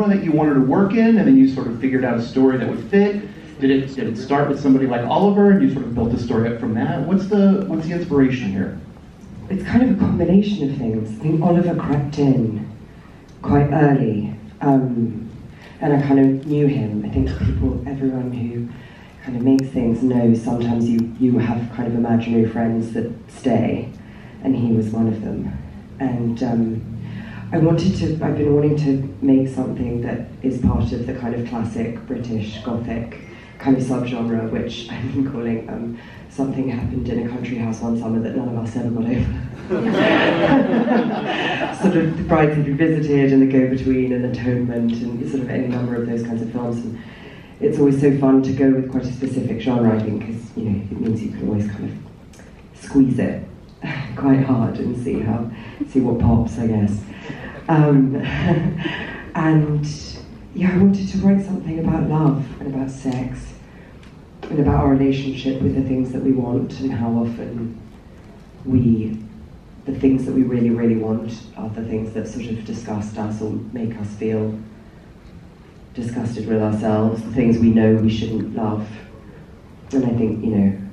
genre that you wanted to work in, and then you sort of figured out a story that would fit? Did it did it start with somebody like Oliver, and you sort of built a story up from that? What's the what's the inspiration here? It's kind of a combination of things. I think Oliver crept in quite early, um, and I kind of knew him. I think people, everyone who kind of makes things know sometimes you, you have kind of imaginary friends that stay, and he was one of them. And um, I wanted to, I've been wanting to make something that is part of the kind of classic British Gothic kind of subgenre, which I've been calling um, something happened in a country house one summer that none of us ever got over. sort of the Brideshead Revisited and the go-between and atonement and sort of any number of those kinds of films. And it's always so fun to go with quite a specific genre, I think, because you know it means you can always kind of squeeze it quite hard and see how see what pops, I guess. Um, and yeah, I wanted to write something about love and about sex and about our relationship with the things that we want and how often we, the things that we really, really want are the things that sort of disgust us or make us feel disgusted with ourselves, the things we know we shouldn't love. And I think, you know,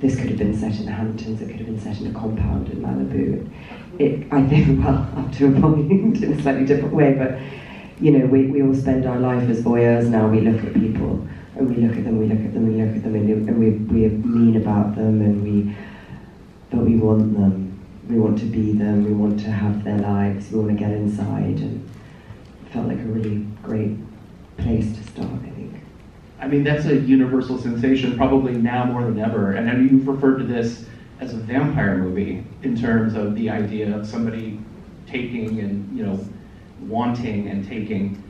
this could have been set in the Hamptons, it could have been set in a compound in Malibu. It, I think, well, up to a point in a slightly different way, but you know, we, we all spend our life as voyeurs now. We look at people and we look at them, we look at them, we look at them, and we, we mean about them, and we, but we want them. We want to be them. We want to have their lives. We want to get inside, and it felt like a really great place to start. I mean, that's a universal sensation, probably now more than ever. And I know you've referred to this as a vampire movie in terms of the idea of somebody taking and you know wanting and taking.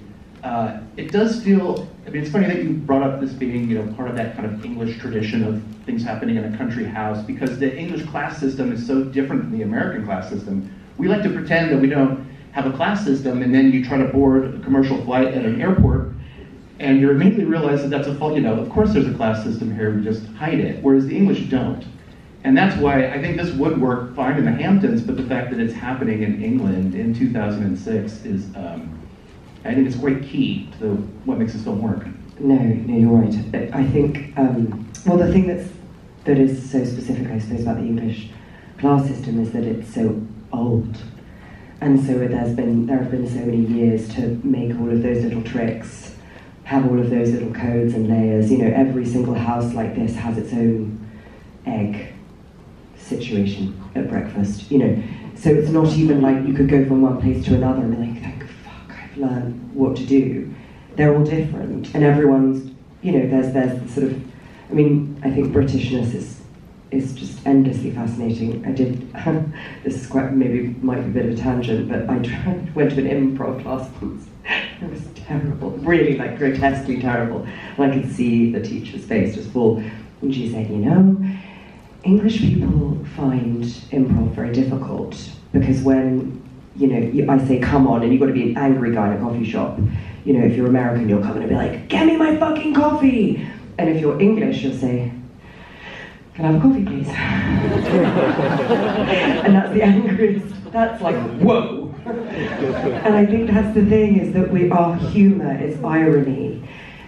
Uh, it does feel. I mean, it's funny that you brought up this being, you know, part of that kind of English tradition of things happening in a country house, because the English class system is so different than the American class system. We like to pretend that we don't have a class system, and then you try to board a commercial flight at an airport, and you immediately realize that that's a fault. You know, of course there's a class system here. We just hide it, whereas the English don't. And that's why I think this would work fine in the Hamptons, but the fact that it's happening in England in 2006 is, um, I think it's quite key to the, what makes this film work. No, no, you're right. I think, um, well, the thing that's, that is so specific, I suppose, about the English class system is that it's so old. And so there's been, there have been so many years to make all of those little tricks, have all of those little codes and layers. You know, every single house like this has its own egg situation at breakfast, you know. So it's not even like you could go from one place to another and be like, thank fuck, I've learned what to do. They're all different, and everyone's, you know, there's there's the sort of, I mean, I think Britishness is is just endlessly fascinating. I did this is quite maybe might be a bit of a tangent, but I tried, went to an improv class once. Really like grotesquely terrible. And I could see the teacher's face just fall. And she said, you know, English people find improv very difficult because when you know I say come on and you've got to be an angry guy in a coffee shop. You know, if you're American, you'll come in and be like, "Get me my fucking coffee," and if you're English, you'll say, "Can I have a coffee, please?" and that's the angriest. That's like whoa. And I think that's the thing is that we our humour is irony.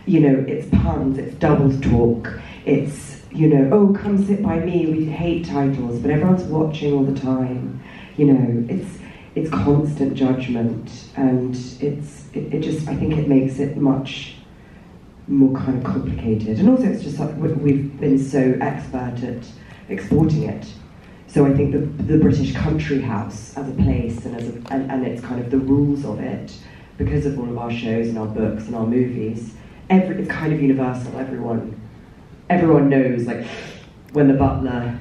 You know, it's puns, it's double talk, it's you know, oh, come sit by me. We hate titles, but everyone's watching all the time. You know, it's it's constant judgment, and it's it, it just I think it makes it much more kind of complicated. And also, it's just like we've been so expert at exporting it. So I think the, the British country house as a place and as a, and, and it's kind of the rules of it, because of all of our shows and our books and our movies, every, it's kind of universal. Everyone everyone knows, like, when the butler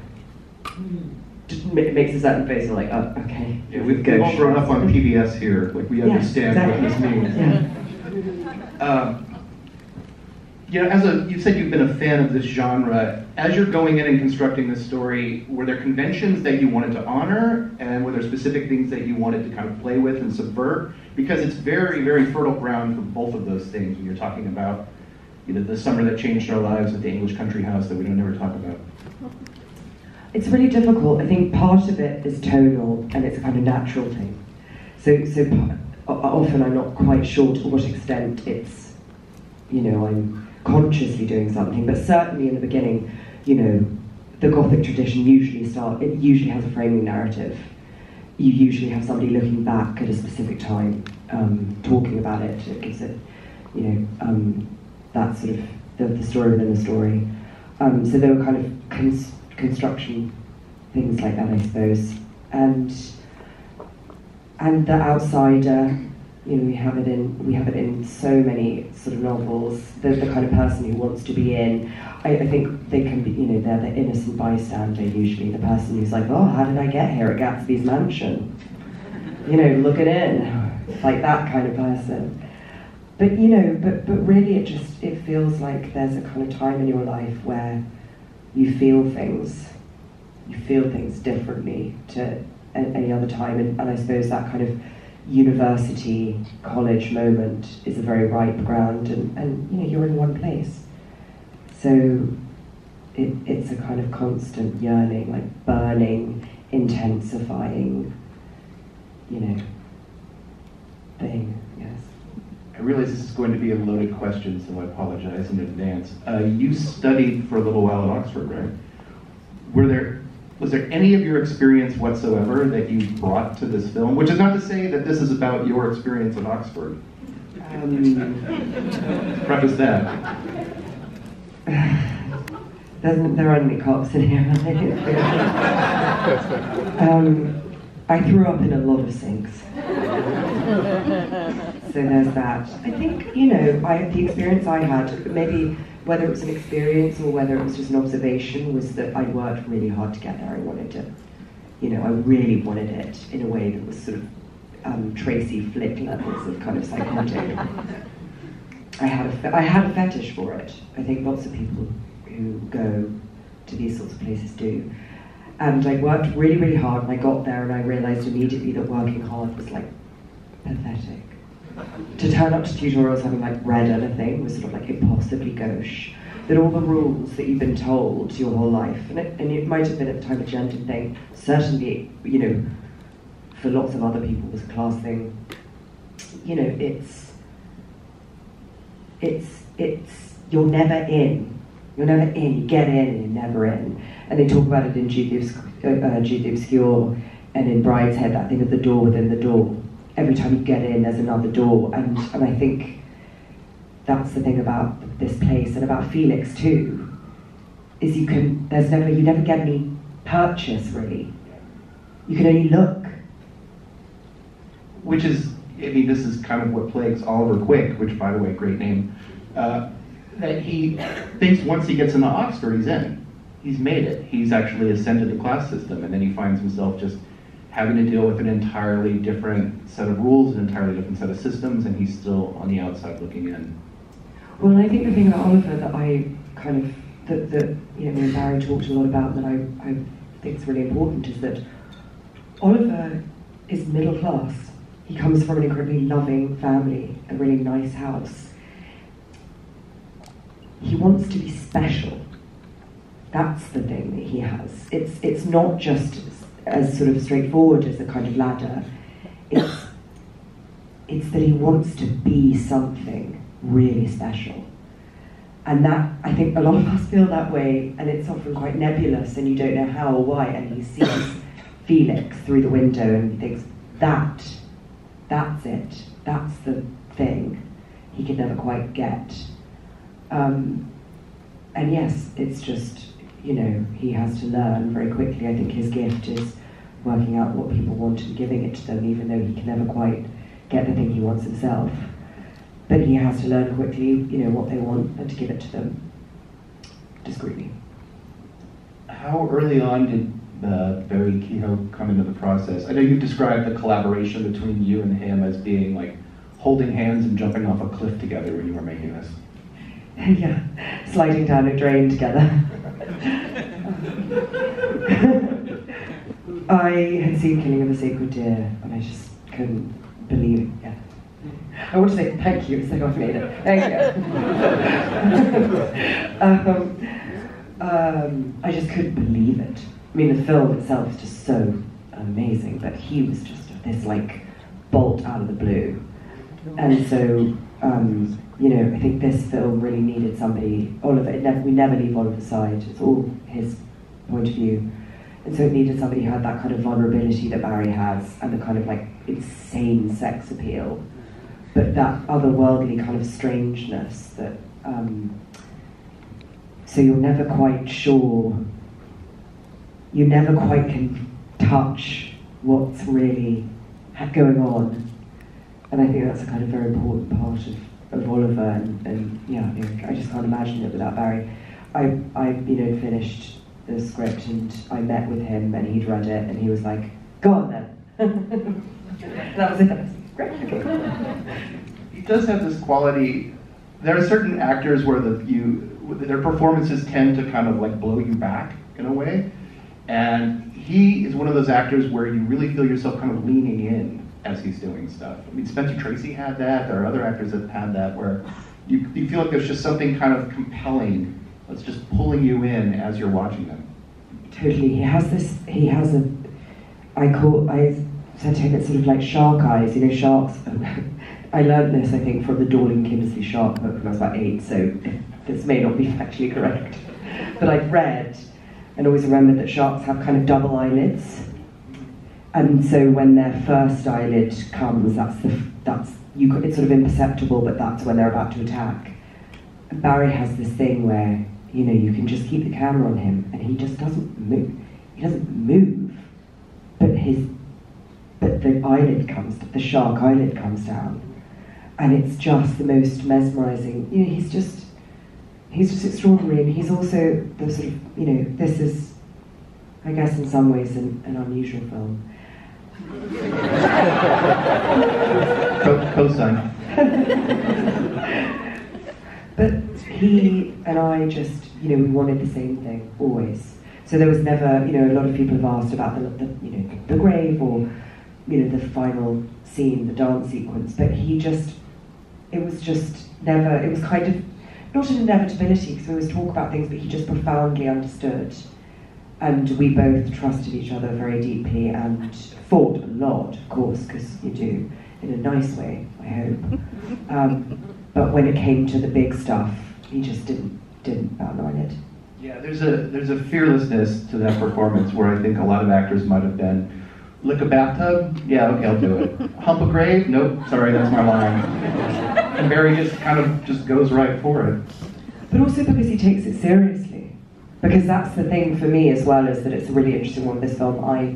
makes a certain face, of like, oh, okay. Yeah, we've, we've all grown up on PBS here. Like, we understand exactly. what this means. Yeah. Um, you know, as a you said you've been a fan of this genre. As you're going in and constructing this story, were there conventions that you wanted to honor, and were there specific things that you wanted to kind of play with and subvert? Because it's very, very fertile ground for both of those things when you're talking about you know, the summer that changed our lives at the English Country House that we don't ever talk about? It's really difficult. I think part of it is tonal and it's a kind of natural thing. So, so often I'm not quite sure to what extent it's, you know, I'm consciously doing something, but certainly in the beginning, you know, the Gothic tradition usually start, it usually has a framing narrative. You usually have somebody looking back at a specific time, um, talking about it. It gives it, you know, um, that sort of the, the, story within the story. Um, so there were kind of cons- construction things like that, I suppose. And and the outsider, you know, we have it in we have it in so many sort of novels. The, the kind of person who wants to be in. I, I think they can be, you know, they're the innocent bystander usually, the person who's like, oh, how did I get here at Gatsby's mansion? You know, look it in, like that kind of person. But you know, but but really, it just it feels like there's a kind of time in your life where you feel things, you feel things differently to any other time, and, and I suppose that kind of university, college moment is a very ripe ground, and, and you know you're in one place. So it, it's a kind of constant yearning, like burning, intensifying, you know, thing. Yes. I realize this is going to be a loaded question, so I apologize in advance. Uh, you studied for a little while at Oxford, right? Were there was there any of your experience whatsoever that you brought to this film? Which is not to say that this is about your experience at Oxford. Um, preface that. there aren't any cops in here. um, I threw up in a lot of sinks. So there's that. I think, you know, I, the experience I had, maybe whether it was an experience or whether it was just an observation, was that I worked really hard to get there. I wanted to, you know, I really wanted it in a way that was sort of um, Tracy Flick levels of kind of psychotic. I had a, I had a fetish for it. I think lots of people who go to these sorts of places do. And I worked really, really hard, and I got there, and I realized immediately that working hard was like pathetic to turn up to tutorials having like read anything was sort of like impossibly gauche. That all the rules that you've been told your whole life, and it, and it might have been at the time a gender thing, certainly, you know, for lots of other people was a class thing. You know, it's, it's, it's, you're never in. You're never in. You get in and you're never in. And they talk about it in Jude the, uh, Jude the Obscure and in Brideshead, that thing of the door within the door every time you get in, there's another door. And, and I think that's the thing about this place and about Felix too, is you can, there's never, you never get any purchase really. You can only look. Which is, I mean, this is kind of what plagues Oliver Quick, which by the way, great name, uh, that he thinks once he gets into Oxford, he's in. He's made it. He's actually ascended the class system, and then he finds himself just having to deal with an entirely different set of rules, an entirely different set of systems, and he's still on the outside looking in. Well, I think the thing about Oliver that I kind of that, that you know, Barry talked a lot about that I, I think is really important is that Oliver is middle class. He comes from an incredibly loving family, a really nice house. He wants to be special. That's the thing that he has. It's it's not just as sort of straightforward as a kind of ladder. It's, it's that he wants to be something really special. And that, I think a lot of us feel that way, and it's often quite nebulous, and you don't know how or why. And he sees Felix through the window and he thinks, that, that's it, that's the thing he could never quite get. Um, and yes, it's just, you know, he has to learn very quickly. I think his gift is working out what people want and giving it to them, even though he can never quite get the thing he wants himself. But he has to learn quickly, you know, what they want and to give it to them discreetly. How early on did uh, Barry Keoghan come into the process? I know you've described the collaboration between you and him as being like holding hands and jumping off a cliff together when you were making this. yeah, sliding down a drain together. I had seen Killing of a Sacred Deer, and I just couldn't believe it. Yeah. I want to say thank you, so I've made it. Thank you. um, um, I just couldn't believe it. I mean, the film itself is just so amazing, but he was just this like bolt out of the blue. And so, um, you know, I think this film really needed somebody. Oliver, never, we never leave Oliver's side. It's all his point of view. And so it needed somebody who had that kind of vulnerability that Barry has and the kind of like insane sex appeal, but that otherworldly kind of strangeness that. Um, so you're never quite sure. You never quite can touch what's really going on. And I think that's a kind of very important part of, of Oliver. And, and yeah, I just can't imagine it without Barry. I, I, you know, finished the script and I met with him and he'd read it and he was like, go on then. that was it. Great. he does have this quality. There are certain actors where the you their performances tend to kind of like blow you back in a way, and he is one of those actors where you really feel yourself kind of leaning in as he's doing stuff. I mean, Spencer Tracy had that. There are other actors that have had that where you, you feel like there's just something kind of compelling that's just pulling you in as you're watching them. Totally. He has this. He has a. I call. I said to him, it's sort of like shark eyes. You know, sharks. I learned this, I think, from the Dorling Kindersley shark book when I was about eight. So this may not be factually correct, but I've read and always remembered that sharks have kind of double eyelids. And so when their first eyelid comes, that's the that's you. It's sort of imperceptible, but that's when they're about to attack. Barry has this thing where you know you can just keep the camera on him, and he just doesn't move. He doesn't move, but his but the eyelid comes, the shark eyelid comes down, and it's just the most mesmerizing. You know, he's just he's just extraordinary, and he's also the sort of you know this is, I guess, in some ways, an, an unusual film. Co- co-sign. but he and I just, you know, we wanted the same thing always. So there was never, you know, a lot of people have asked about the, the you know, the grave or, you know, the final scene, the dance sequence. But he just, it was just never. It was kind of not an inevitability because we always talk about things, but he just profoundly understood. And we both trusted each other very deeply and fought a lot, of course, because you do, in a nice way, I hope. Um, but when it came to the big stuff, he just didn't didn't an eyelid. Yeah, there's a there's a fearlessness to that performance where I think a lot of actors might have been lick a bathtub? Yeah, okay, I'll do it. Hump a grave? Nope, sorry, that's my line. And Barry just kind of just goes right for it. But also because he takes it seriously. Because that's the thing for me as well, is that it's a really interesting one, this film. I,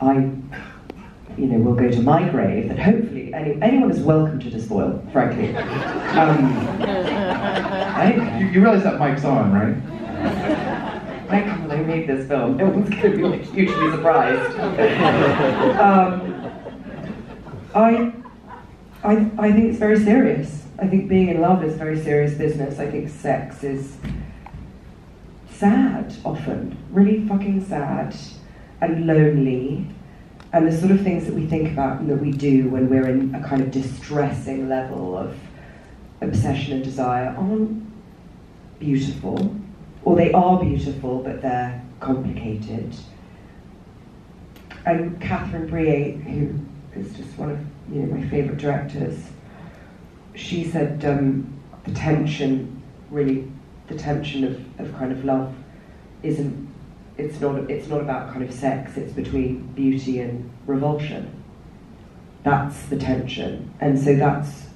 I, you know, will go to my grave, that hopefully any, anyone is welcome to despoil, frankly. Um, I, you, you realize that mic's on, right? Like when I made this film, no one's going to be like, hugely surprised. um, I, I, I think it's very serious. I think being in love is very serious business. I think sex is sad often, really fucking sad and lonely. And the sort of things that we think about and that we do when we're in a kind of distressing level of obsession and desire aren't beautiful or they are beautiful, but they're complicated. And Catherine Breillat, who is just one of you know my favourite directors, she said um, the tension, really, the tension of, of kind of love, isn't. It's not. It's not about kind of sex. It's between beauty and revulsion. That's the tension, and so that's,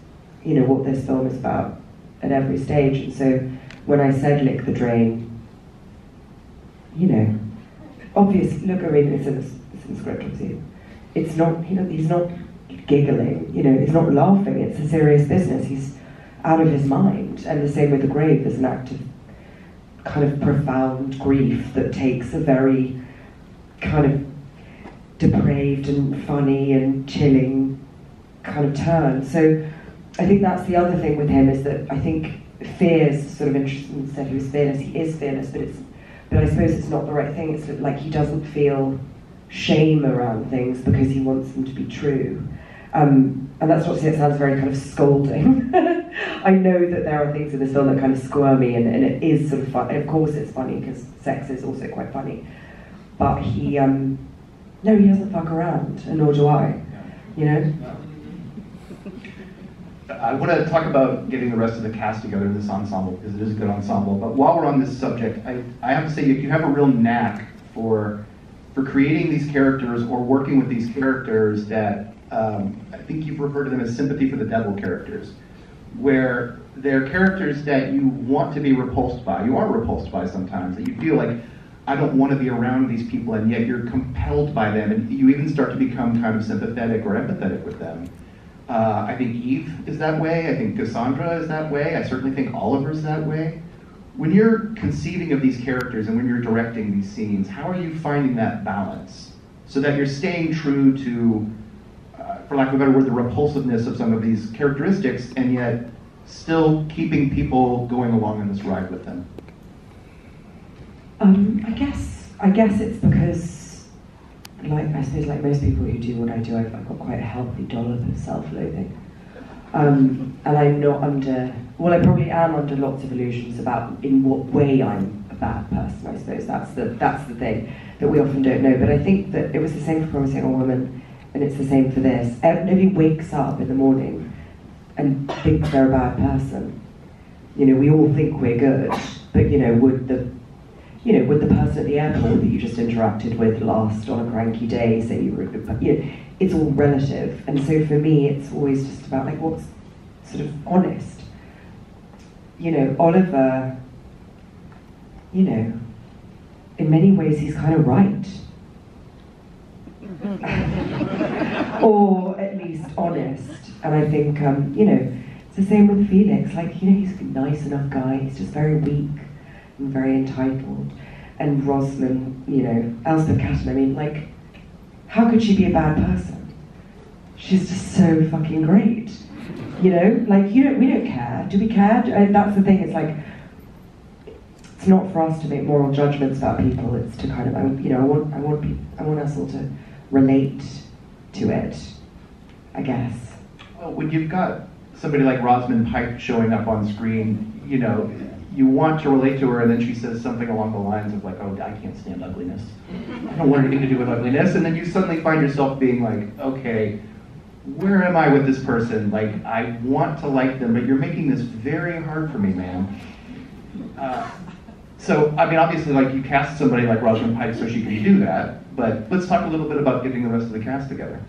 you know, what this film is about at every stage. And so when I said lick the drain, you know, obviously, look, I mean, it's in, it's in the script, obviously. It's not, you know, he's not giggling, you know, he's not laughing, it's a serious business. He's out of his mind. And the same with the grave, there's an act of kind of profound grief that takes a very kind of depraved and funny and chilling kind of turn. So I think that's the other thing with him is that I think fears sort of interesting said he was fearless. He is fearless, but it's but I suppose it's not the right thing. It's like he doesn't feel shame around things because he wants them to be true. Um, and that's to it sounds very kind of scolding. I know that there are things in this film that kind of squirmy, and, and it is sort of fun. And of course, it's funny because sex is also quite funny. But he, um, no, he doesn't fuck around, and nor do I. You know. I want to talk about getting the rest of the cast together in this ensemble because it is a good ensemble. But while we're on this subject, I, I have to say if you have a real knack for for creating these characters or working with these characters that um, I think you've referred to them as sympathy for the devil characters, where they're characters that you want to be repulsed by. You are repulsed by sometimes that you feel like I don't want to be around these people, and yet you're compelled by them, and you even start to become kind of sympathetic or empathetic with them. Uh, I think Eve is that way. I think Cassandra is that way. I certainly think Oliver's that way. When you're conceiving of these characters and when you're directing these scenes, how are you finding that balance so that you're staying true to, for lack of a better word, the repulsiveness of some of these characteristics, and yet still keeping people going along on this ride with them? Um, I guess I guess it's because like I suppose like most people who do what I do, I've, I've got quite a healthy dollop of self-loathing, um, and I'm not under. Well, I probably am under lots of illusions about in what way I'm a bad person. I suppose that's the that's the thing that we often don't know. But I think that it was the same for Promising Young Woman, and it's the same for this. Nobody wakes up in the morning and thinks they're a bad person. You know, we all think we're good, but you know, would the you know, with the person at the airport that you just interacted with last on a cranky day, say you were a good person, you know, it's all relative. And so for me, it's always just about like what's sort of honest. You know, Oliver, you know, in many ways he's kind of right. or at least honest. And I think, um, you know, it's the same with Felix. Like, you know, he's a nice enough guy, he's just very weak and very entitled. And Rosamund, you know, Elspeth Catton, I mean, like, how could she be a bad person? She's just so fucking great. You know, like, you don't, we don't care. Do we care? And that's the thing, it's like, it's not for us to make moral judgments about people, it's to kind of, you know, I want, I want, I want us all to relate to it, I guess. Well, when you've got somebody like Rosamund Pike showing up on screen, you know, you want to relate to her, and then she says something along the lines of like, "Oh, I can't stand ugliness. I don't want anything to do with ugliness." And then you suddenly find yourself being like, "Okay, where am I with this person? Like, I want to like them, but you're making this very hard for me, man." Uh, so, I mean, obviously, like you cast somebody like Rosamund Pike so she can do that. But let's talk a little bit about getting the rest of the cast together.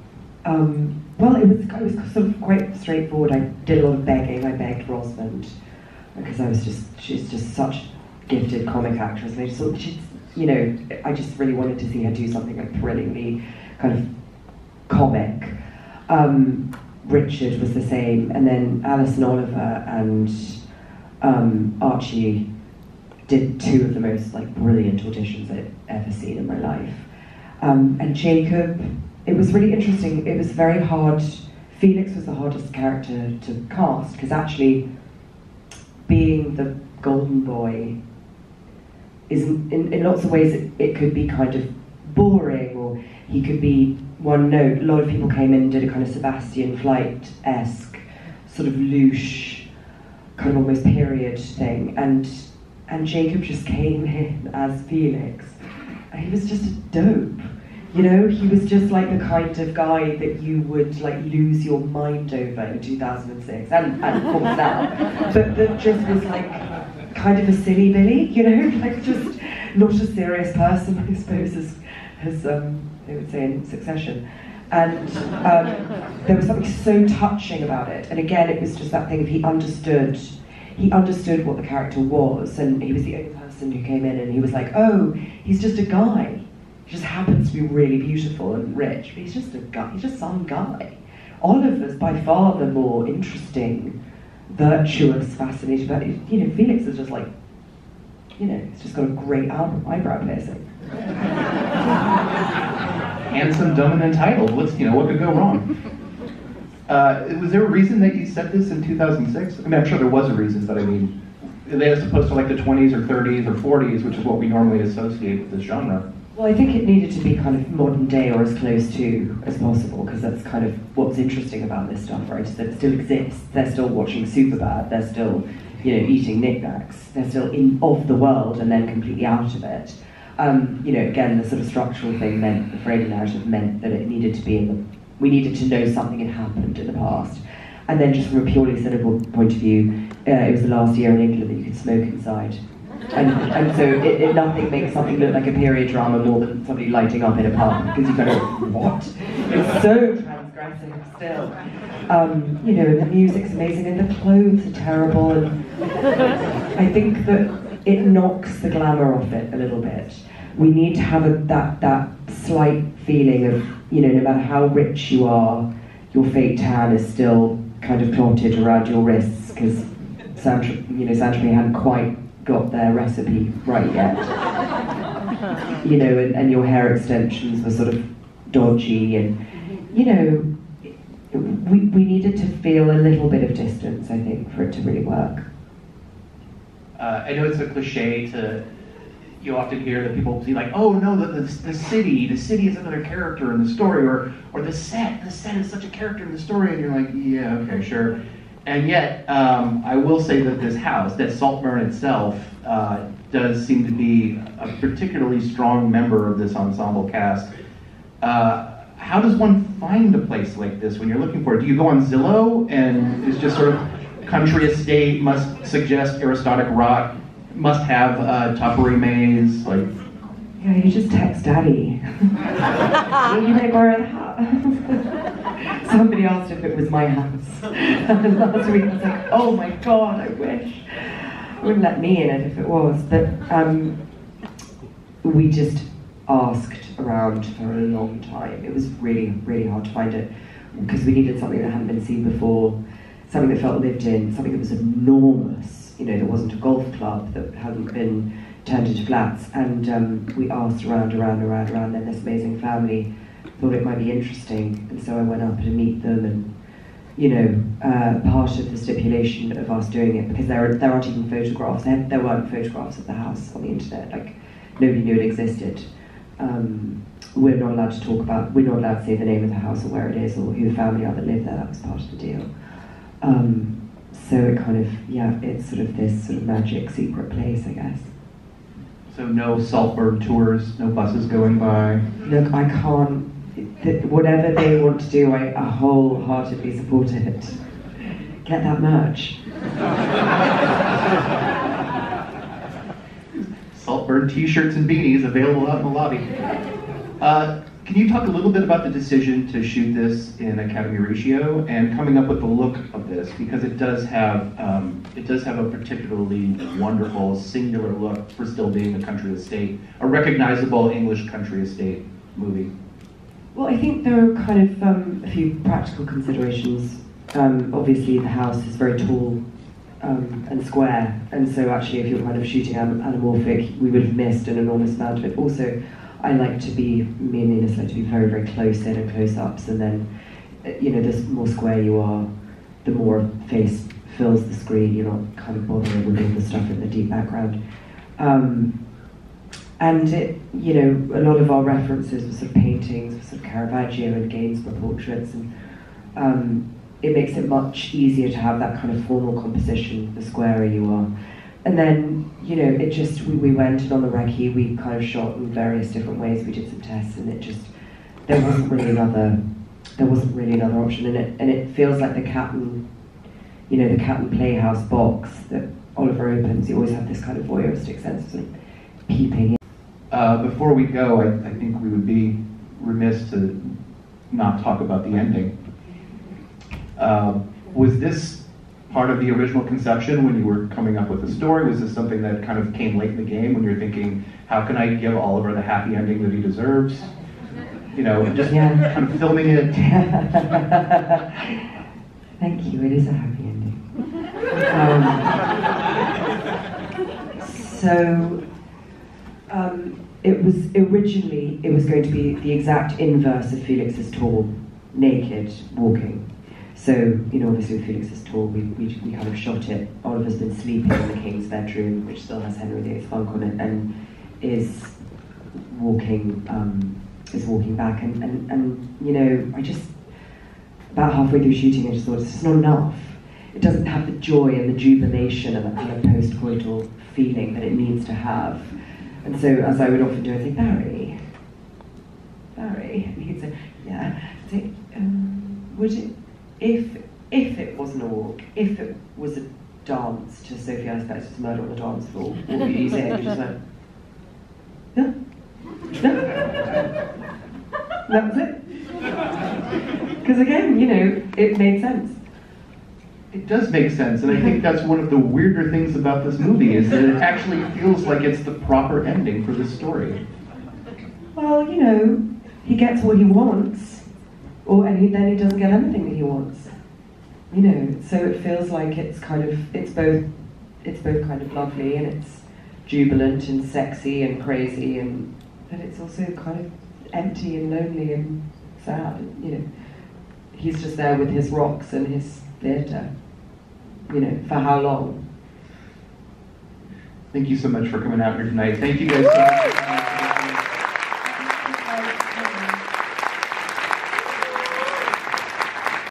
Um, well, it was, it was sort of quite straightforward. I did a lot of begging. I begged Rosamund because I was just she's just such gifted comic actress. I just thought she's you know I just really wanted to see her do something like thrillingly kind of comic. Um, Richard was the same, and then Alison Oliver and um, Archie did two of the most like brilliant auditions I've ever seen in my life. Um, and Jacob, it was really interesting. It was very hard. Felix was the hardest character to cast because actually being the golden boy is in, in lots of ways it, it could be kind of boring or he could be one note. A lot of people came in and did a kind of Sebastian Flyte esque, sort of louche, kind of almost period thing. And and Jacob just came in as Felix. He was just a dope. You know, he was just like the kind of guy that you would like lose your mind over in 2006 and, and of course now. But that just was like kind of a silly Billy, you know, like just not a serious person, I suppose, as, as um, they would say in Succession. And um, there was something so touching about it. And again, it was just that thing of he understood, he understood what the character was, and he was the person who came in and he was like, oh, he's just a guy he just happens to be really beautiful and rich, but he's just a guy, he's just some guy. Oliver's by far the more interesting, virtuous, fascinating, but you know, Felix is just like, you know, he's just got a great eyebrow piercing. Handsome, dumb, and entitled. What's you know what could go wrong? Uh, was there a reason that you set this in 2006? I mean, I'm sure there was a reason, but I mean, as opposed to like the 20s or 30s or 40s, which is what we normally associate with this genre. Well, I think it needed to be kind of modern day or as close to as possible because that's kind of what's interesting about this stuff, right? That it still exists. They're still watching Superbad. They're still, you know, eating Nik Naks. They're still in of the world and then completely out of it. Um, you know, again, the sort of structural thing meant the framing narrative meant that it needed to be in the We needed to know something had happened in the past. And then, just from a purely cynical point of view, uh, it was the last year in England that you could smoke inside. And, and so it, it, nothing makes something look like a period drama more than somebody lighting up in a pub because you go, what? It's so transgressive still. Um, you know, the music's amazing and the clothes are terrible. And I think that it knocks the glamour off it a little bit. We need to have a, that, that slight feeling of, you know, no matter how rich you are, your fake tan is still kind of clotted around your wrists because you know, Saint-Tropez hadn't quite got their recipe right yet. you know, and, and your hair extensions were sort of dodgy, and you know, we, we needed to feel a little bit of distance, I think, for it to really work. Uh, I know it's a cliche to, you often hear that people be like, oh no, the, the, the, city, the city is another character in the story, or, or the set, the set is such a character in the story, and you're like, yeah, okay, sure. And yet, um, I will say that this house, that Saltburn itself, uh, does seem to be a particularly strong member of this ensemble cast. Uh, how does one find a place like this when you're looking for it? Do you go on Zillow and it's just sort of country estate must suggest aristocratic rock, must have uh, topiary maze, like? Yeah, you just text daddy. you may borrow the house. Somebody asked if it was my house. and last week I was like, oh my god, I wish. wouldn't let me in it if it was. But um, we just asked around for a long time. It was really, really hard to find it because we needed something that hadn't been seen before, something that felt lived in, something that was enormous. You know, there wasn't a golf club that hadn't been turned into flats. And um, we asked around, around, around, around. Then this amazing family thought it might be interesting, and so I went up to meet them and. You know, uh, part of the stipulation of us doing it because there are there aren't even photographs. There, there weren't photographs of the house on the internet. Like nobody knew it existed um, we're not allowed to talk about, we're not allowed to say the name of the house or where it is or who the family are that live there. That was part of the deal. Um, so it kind of, yeah, it's sort of this sort of magic secret place, I guess. So no Saltburn tours, no buses going by? Look, I can't, whatever they want to do, I, wholeheartedly support it. Get that merch. Saltburn t-shirts and beanies available out in the lobby. Uh, can you talk a little bit about the decision to shoot this in Academy ratio and coming up with the look of this because it does have um, it does have a particularly wonderful singular look for still being a country estate, a recognizable English country estate movie. Well, I think there are kind of um, a few practical considerations. Um, obviously, the house is very tall um, and square. And so actually, if you're kind of shooting anamorphic, we would have missed an enormous amount of it. Also, I like to be, me and Linus like to be very, very close in and close ups. And then, uh, you know, the more square you are, the more face fills the screen. You're not kind of bothering with all the stuff in the deep background. Um, and it, you know, a lot of our references were sort of paintings, were sort of Caravaggio and Gainsborough portraits, and um, it makes it much easier to have that kind of formal composition the squarer you are. And then, you know, it just, we, we went and on the recce, we kind of shot in various different ways, we did some tests, and it just, there wasn't really another, there wasn't really another option, and it, and it feels like the Catton, you know, the Catton Playhouse box that Oliver opens, you always have this kind of voyeuristic sense of sort of peeping in. Uh, before we go, I, I think we would be remiss to not talk about the ending. Um, was this part of the original conception when you were coming up with the story? Was this something that kind of came late in the game when you're thinking, how can I give Oliver the happy ending that he deserves? You know, just yeah. kind of filming it. Thank you. It is a happy ending. Um, so, um, it was originally it was going to be the exact inverse of Felix's tall, naked walking. So, you know, obviously with Felix's tour, we, we, we kind of shot it. Oliver's been sleeping in the King's bedroom, which still has Henry VIII funk on it, and is walking um, is walking back. And, and, and, you know, I just, about halfway through shooting, I just thought, it's not enough. It doesn't have the joy and the jubilation and that kind of post-coital feeling that it needs to have. And so, as I would often do, I'd say, Barry, Barry, and he'd say, yeah. I'd say, Um, would it, if if it wasn't a walk, if it was a dance to Sophie Ellis-Bextor's Murder on the Dance Floor, what would you say? You just went, yeah, no, that was it. Because again, you know, it made sense. It does make sense, and I think that's one of the weirder things about this movie is that it actually feels like it's the proper ending for this story. Well, you know, he gets what he wants, or and he, then he doesn't get anything that he wants. You know, so it feels like it's kind of it's both it's both kind of lovely and it's jubilant and sexy and crazy and but it's also kind of empty and lonely and sad. You know, he's just there with his rocks and his theatre. You know, for how long? Thank you so much for coming out here tonight. Thank you guys so much.